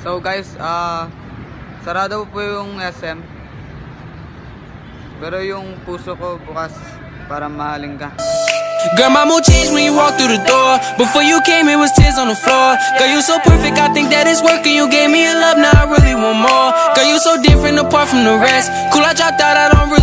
So guys, uh, sarado po yung SM. Pero yung puso ko bukas para mahalin ka. Girl, my mood changed when you walked through the door. Before you came, it was tears on the floor. Girl, you so perfect, I think that it's working. You gave me a love, now I really want more. Girl, you so different apart from the rest. Cool, I dropped out, I don't really.